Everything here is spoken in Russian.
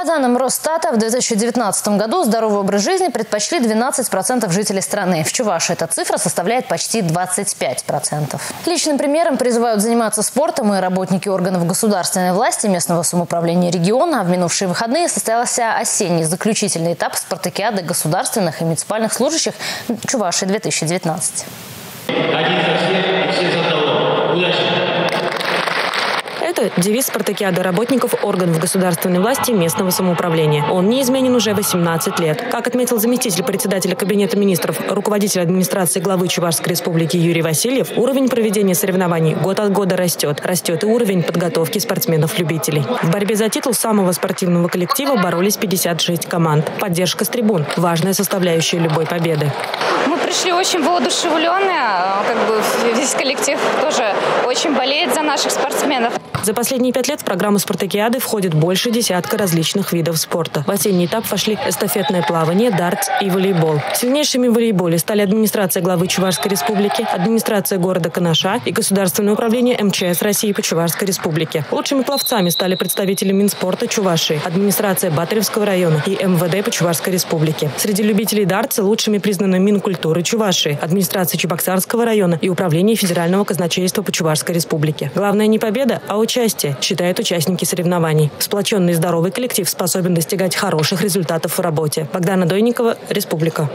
По данным Росстата, в 2019 году здоровый образ жизни предпочли 12% жителей страны. В Чувашии эта цифра составляет почти 25%. Личным примером призывают заниматься спортом и работники органов государственной власти местного самоуправления региона. В минувшие выходные состоялся осенний заключительный этап спартакиады государственных и муниципальных служащих Чувашии 2019. Один Это девиз спартакиады работников органов государственной власти местного самоуправления. Он не изменен уже 18 лет. Как отметил заместитель председателя Кабинета министров, руководитель администрации главы Чувашской республики Юрий Васильев, уровень проведения соревнований год от года растет. Растет и уровень подготовки спортсменов-любителей. В борьбе за титул самого спортивного коллектива боролись 56 команд. Поддержка с трибун – важная составляющая любой победы. Мы пришли очень воодушевленные, а, как бы весь коллектив тоже очень болеет за наших спортсменов. За последние пять лет в программу «Спартакиады» входит больше десятка различных видов спорта. В осенний этап вошли эстафетное плавание, дартс и волейбол. Сильнейшими в волейболе стали администрация главы Чувашской республики, администрация города Канаша и Государственное управление МЧС России по Чувашской республике. Лучшими пловцами стали представители Минспорта Чувашии, администрация Батаревского района и МВД по Чувашской республике. Среди любителей дартса лучшими признаны Минкультуры Чувашии, администрация Чебоксарского района и Управление Федерального казначейства по Чувашской республике. Главное не победа, а участие, считают участники соревнований. Сплоченный здоровый коллектив способен достигать хороших результатов в работе. Богдана Дойникова, Республика.